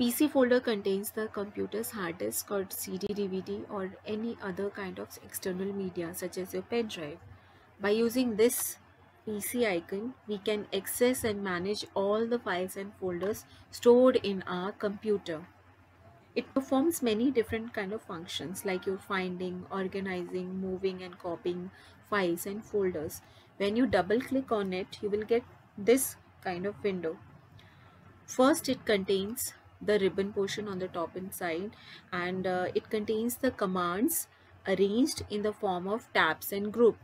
PC folder contains the computer's hard disk or CD, DVD or any other kind of external media such as your pen drive. By using this PC icon, we can access and manage all the files and folders stored in our computer. It performs many different kind of functions like your finding, organizing, moving and copying files and folders. When you double click on it, you will get this kind of window. First, it contains the ribbon portion on the top and side and uh, it contains the commands arranged in the form of tabs and group.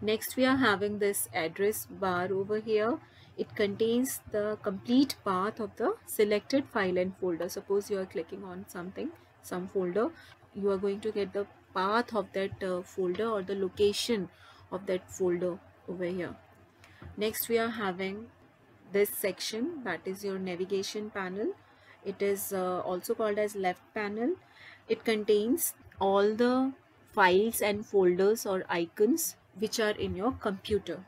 Next we are having this address bar over here. It contains the complete path of the selected file and folder. Suppose you are clicking on something, some folder, you are going to get the path of that uh, folder or the location of that folder over here. Next we are having this section that is your navigation panel it is uh, also called as left panel. It contains all the files and folders or icons which are in your computer.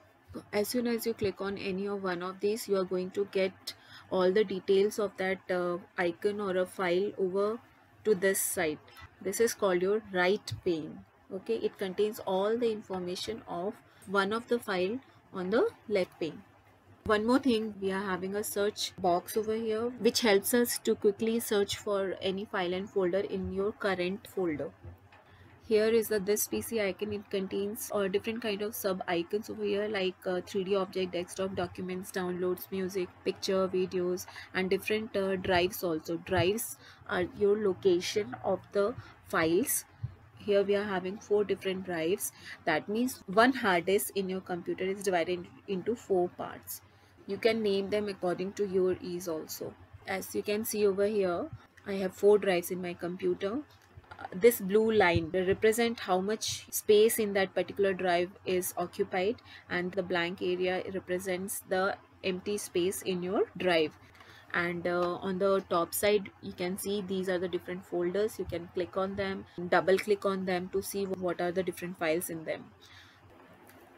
As soon as you click on any of one of these you are going to get all the details of that uh, icon or a file over to this side this is called your right pane. Okay? It contains all the information of one of the file on the left pane one more thing, we are having a search box over here which helps us to quickly search for any file and folder in your current folder. Here is the this PC icon. It contains uh, different kind of sub icons over here like uh, 3D object, desktop, documents, downloads, music, picture, videos and different uh, drives also. Drives are your location of the files here we are having four different drives that means one hard disk in your computer is divided into four parts you can name them according to your ease also. As you can see over here I have four drives in my computer. This blue line represent how much space in that particular drive is occupied and the blank area represents the empty space in your drive. And uh, on the top side you can see these are the different folders. You can click on them double click on them to see what are the different files in them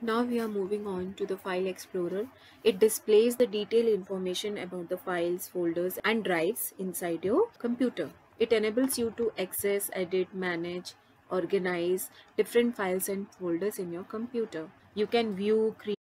now we are moving on to the File Explorer. It displays the detailed information about the files, folders and drives inside your computer. It enables you to access, edit, manage, organize different files and folders in your computer. You can view, create